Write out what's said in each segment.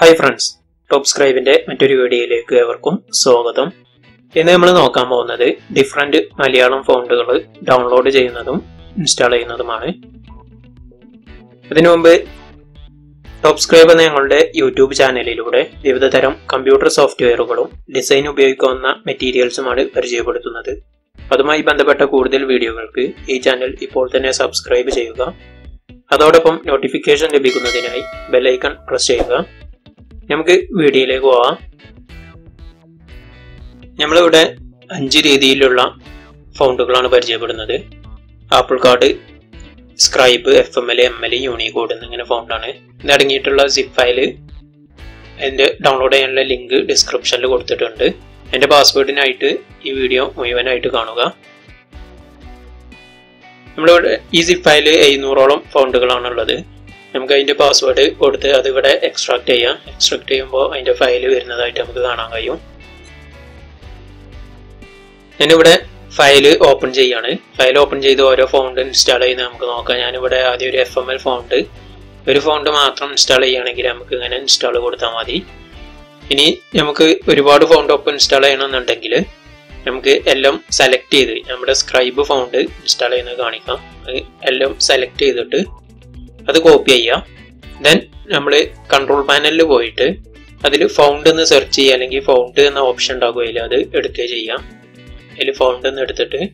Hi friends top സ്ക്രൈബിന്റെ മറ്റൊരു വീഡിയോയിലേക്ക് ഏവർക്കും സ്വാഗതം. ഇന്ന് നമ്മൾ നോക്കാൻ പോകുന്നത് ഡിഫറെന്റ് മലയാളം ഫോണ്ടുകൾ ഡൗൺലോഡ് ചെയ്യുന്നതും ഇൻസ്റ്റാൾ ചെയ്യുന്നതുമാണ്. അതിനു മുമ്പ് സ്ക്രൈബ് എന്ന ഞങ്ങളുടെ യൂട്യൂബ് ചാനലിലൂടെ വിവിധ തരം കമ്പ്യൂട്ടർ സോഫ്റ്റ്വെയറുകളും ഡിസൈൻ ഉപയോഗിക്കാവുന്ന മെറ്റീരിയൽസുമാണ് പരിചയപ്പെടുത്തുന്നത്. അതുമായി ബന്ധപ്പെട്ട കൂടുതൽ വീഡിയോകൾക്ക് ഈ ചാനൽ ഇപ്പോൾ തന്നെ സബ്സ്ക്രൈബ് ചെയ്യുക. അതോടൊപ്പം നോട്ടിഫിക്കേഷൻ ലഭിക്കുന്നതിനായി ബെല്ലൈക്കൺ പ്രസ് ചെയ്യുക. നമുക്ക് വീഡിയോയിലേക്ക് പോവാം. നമ്മളിവിടെ അഞ്ച് രീതിയിലുള്ള ഫൗണ്ടുകളാണ് പരിചയപ്പെടുന്നത്. Apple card scribe F M L M L Unicode എന്നിങ്ങനെ ഫൗണ്ടാണ് ഇതടങ്ങിയിട്ടുള്ള സിപ്പ് ഫയൽ എന്റെ ഡൗൺലോഡ് ചെയ്യാനുള്ള ലിങ്ക് ഡിസ്ക്രിപ്ഷനിൽ കൊടുത്തിട്ടുണ്ട്. എന്റെ പാസ്വേഡിനായിട്ട് ഈ വീഡിയോ മുഴുവനായിട്ട് കാണുക. നമ്മളിവിടെ ഈ സിപ്പ് ഫയൽ എഴുന്നൂറോളം ഫൗണ്ടുകളാണ് ഉള്ളത്. നമുക്ക് അതിന്റെ പാസ്വേഡ് കൊടുത്ത് അത് ഇവിടെ എക്സ്ട്രാക്ട് ചെയ്യാം. എക്സ്ട്രാക്ട് ചെയ്യുമ്പോൾ അതിന്റെ ഫയൽ വരുന്നതായിട്ട് നമുക്ക് കാണാൻ കഴിയും. ഞാനിവിടെ ഫയൽ ഓപ്പൺ ചെയ്യാണ്. ഫയൽ ഓപ്പൺ ചെയ്ത് ഓരോ ഫോണ്ട് ഇൻസ്റ്റാൾ ചെയ്യുന്ന നമുക്ക് നോക്കാം. ഞാനിവിടെ ആദ്യം ഒരു എഫ് എം എൽ ഫോണ്ട് ഒരു ഫോണ്ട് മാത്രം ഇൻസ്റ്റാൾ ചെയ്യുകയാണെങ്കിൽ നമുക്ക് ഇങ്ങനെ ഇൻസ്റ്റാൾ കൊടുത്താൽ മതി. ഇനി നമുക്ക് ഒരുപാട് ഫോണ്ട് ഒപ്പം ഇൻസ്റ്റാൾ ചെയ്യണമെന്നുണ്ടെങ്കിൽ നമുക്ക് എല്ലാം സെലക്ട് ചെയ്ത് നമ്മുടെ സ്ക്രൈബ് ഫോണ്ട് ഇൻസ്റ്റാൾ ചെയ്യുന്നത് കാണിക്കാം. എല്ലാം സെലക്ട് ചെയ്തിട്ട് അത് കോപ്പി ചെയ്യാം. ദെൻ നമ്മൾ കൺട്രോൾ പാനലിൽ പോയിട്ട് അതിൽ ഫൗണ്ട് എന്ന് സെർച്ച് ചെയ്യുക അല്ലെങ്കിൽ ഫൗണ്ട് എന്ന ഓപ്ഷൻ ഉണ്ടാകും അതിൽ അത് എടുക്കുക ചെയ്യാം. അതിൽ ഫൗണ്ട് എന്ന് എടുത്തിട്ട്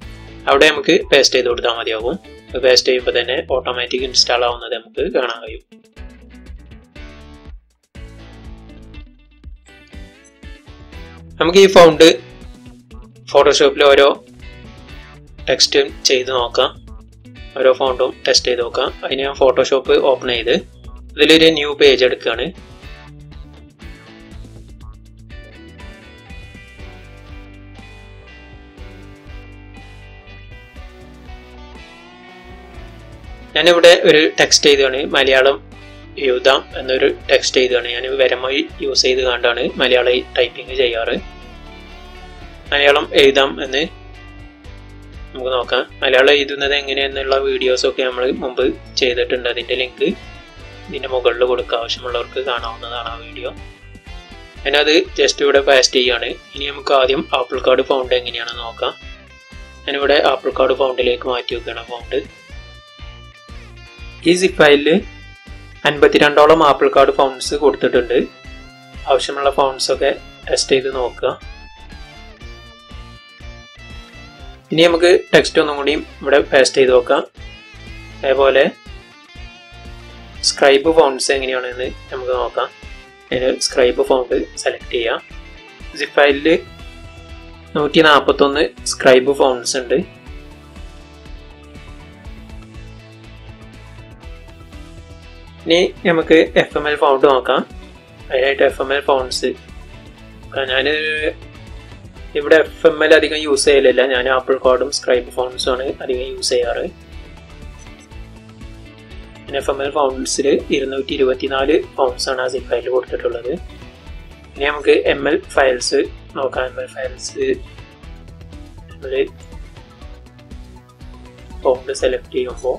അവിടെ നമുക്ക് പേസ്റ്റ് ചെയ്ത് കൊടുത്താൽ മതിയാകും പേസ്റ്റ് ചെയ്യുമ്പോൾ തന്നെ ഓട്ടോമാറ്റിക് ഇൻസ്റ്റാൾ ആവുന്നത് നമുക്ക് കാണാൻ കഴിയും. നമുക്ക് ഈ ഫൗണ്ട് ഫോട്ടോഷോപ്പിൽ ഓരോ ടെക്സ്റ്റ് ചെയ്ത് നോക്കാം. ഓരോ ഫോണ്ടും ടെസ്റ്റ് ചെയ്ത് നോക്കാം. അതിന് ഞാൻ ഫോട്ടോഷോപ്പ് ഓപ്പൺ ചെയ്ത് ഇതിലൊരു ന്യൂ പേജ് എടുക്കുകയാണ്. ഞാനിവിടെ ഒരു ടെക്സ്റ്റ് ചെയ്താണ് മലയാളം എഴുതാം എന്നൊരു ടെക്സ്റ്റ് ചെയ്താണ് ഞാൻ വരമായി യൂസ് ചെയ്ത് കണ്ടാണ് മലയാളം ടൈപ്പിംഗ് ചെയ്യാറ്. മലയാളം എഴുതാം എന്ന് നമുക്ക് നോക്കാം. മലയാളം എഴുതുന്നത് എങ്ങനെയെന്നുള്ള വീഡിയോസൊക്കെ നമ്മൾ മുമ്പ് ചെയ്തിട്ടുണ്ട്. അതിന്റെ ലിങ്ക് ഇതിന്റെ മുകളിൽ കൊടുക്കുക ആവശ്യമുള്ളവർക്ക് കാണാവുന്നതാണ് ആ വീഡിയോ ഞാനത് ജസ്റ്റ് ഇവിടെ പാസ്റ്റ് ചെയ്യാണ്. ഇനി നമുക്ക് ആദ്യം ആപ്പിൾ കാർഡ് ഫൗണ്ട് എങ്ങനെയാണെന്ന് നോക്കാം. ഞാനിവിടെ ആപ്പിൾ കാർഡ് ഫൗണ്ടിലേക്ക് മാറ്റി വെക്കുകയാണ് ഫൗണ്ട് ഈ സിപ്പ് ഫയലിൽ അൻപത്തിരണ്ടോളം ആപ്പിൾ കാർഡ് ഫൗണ്ട്സ് കൊടുത്തിട്ടുണ്ട്. ആവശ്യമുള്ള ഫൗണ്ട്സൊക്കെ ടെസ്റ്റ് ചെയ്ത് നോക്കുക. ഇനി നമുക്ക് ടെക്സ്റ്റ് ഒന്നും കൂടി ഇവിടെ പേസ്റ്റ് ചെയ്ത് നോക്കാം. അതേപോലെ സ്ക്രൈബ് ഫോണ്ട്സ് എങ്ങനെയാണെന്ന് നമുക്ക് നോക്കാം. അതിന് സ്ക്രൈബ് ഫോണ്ട് സെലക്ട് ചെയ്യാം. സിപ്പ് ഫയലിൽ നൂറ്റി നാൽപ്പത്തൊന്ന് സ്ക്രൈബ് ഫോണ്ട്സ് ഉണ്ട്. ഇനി നമുക്ക് എഫ് എം എൽ ഫൗണ്ട് നോക്കാം. അതിനായിട്ട് എഫ് എം എൽ ഫോൺസ് ഞാൻ ഇവിടെ എഫ് എം എൽ അധികം യൂസ് ചെയ്യലില്ല. ഞാൻ ആപ്പിൾ കാർഡും സ്ക്രൈബ് ഫോൺസും ആണ് അധികം യൂസ് ചെയ്യാറ്. പിന്നെ എഫ് എം എൽ ഫൗണ്ട്സിൽ ഇരുന്നൂറ്റി ഇരുപത്തിനാല് ഫൗണ്ട്സ് ആണ് ആ സിപ്പ് ഫയലിൽ കൊടുത്തിട്ടുള്ളത്. ഇനി നമുക്ക് എം എൽ ഫയൽസ് നോക്കാം എം എൽ ഫയൽസ് നമ്മൾ ഫൗണ്ട് സെലക്ട് ചെയ്യുമ്പോൾ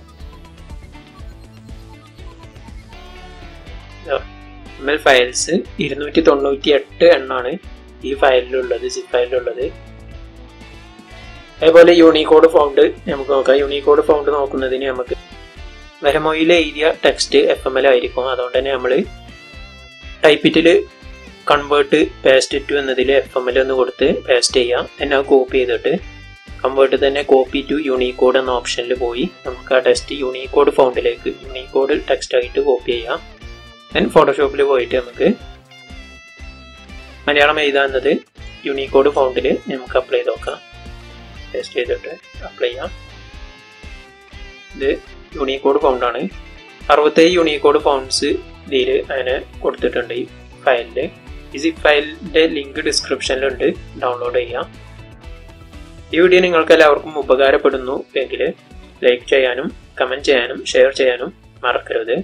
എം എൽ ഫയൽസ് ഇരുന്നൂറ്റി തൊണ്ണൂറ്റി എട്ട് എണ്ണാണ്. ഈ ഫയലിലുള്ളത് സിപ്പ് ഫയലിലുള്ളത്. അതേപോലെ യൂണിക്കോഡ് ഫൗണ്ട് നമുക്ക് നോക്കാം. യൂണിക്കോഡ് ഫൗണ്ട് നോക്കുന്നതിന് നമുക്ക് വരമൊയിൽ area text F M L ആയിരിക്കും. അതുകൊണ്ട് തന്നെ നമ്മൾ ടൈപ്പിറ്റിൽ കൺവേർട്ട് പേസ്റ്റ് ടു എന്നതിൽ എഫ് എം എൽ ഒന്ന് കൊടുത്ത് പേസ്റ്റ് ചെയ്യാം. തന്നെ അത് കോപ്പി ചെയ്തിട്ട് കൺവേർട്ട് തന്നെ കോപ്പി ടു യൂണിക്കോഡ് എന്ന ഓപ്ഷനിൽ പോയി നമുക്ക് ആ ടെക്സ്റ്റ് യൂണിക്കോഡ് ഫൗണ്ടിലേക്ക് യൂണിക്കോഡ് ടെക്സ്റ്റ് ആയിട്ട് കോപ്പി ചെയ്യാം. ദെൻ ഫോട്ടോഷോപ്പിൽ പോയിട്ട് നമുക്ക് മലയാളം എഴുതാവുന്നത് യൂണിക്കോഡ് ഫൗണ്ടിൽ നമുക്ക് അപ്ലൈ ചെയ്ത് നോക്കാം. പേസ്റ്റ് ചെയ്തിട്ട് അപ്ലൈ ചെയ്യാം. ഇത് യൂണിക്കോഡ് ഫൗണ്ടാണ് അറുപത്തേഴ് യൂണിക്കോഡ് ഫൗണ്ട്സ് ഇതിൽ അതിന് കൊടുത്തിട്ടുണ്ട് ഈ ഫയലിൽ ഈ സിപ്പ് ഫയലിന്റെ ലിങ്ക് ഡിസ്ക്രിപ്ഷനിലുണ്ട് ഡൗൺലോഡ് ചെയ്യാം. ഈ വീഡിയോ നിങ്ങൾക്ക് എല്ലാവർക്കും ഉപകാരപ്പെടുന്നു എങ്കിൽ ലൈക്ക് ചെയ്യാനും കമന്റ് ചെയ്യാനും ഷെയർ ചെയ്യാനും മറക്കരുത്.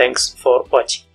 Thanks for watching